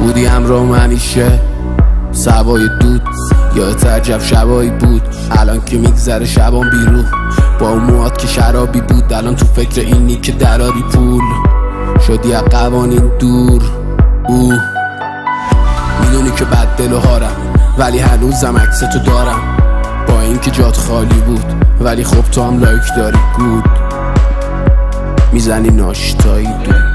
بودی همراه همیشه. سوای دود یا ترجف شبایی بود. الان که میگذره شبان بیرو، با مواد که شرابی بود الان تو فکر اینی که دراری پول. شدی از قوانین دور. او می‌دونی که بد دل و هارم ولی هنوزم عکس تو دارم. با اینکه جات خالی بود ولی خب تو هم لایک داری. بود می‌زنی ناشتایی دود.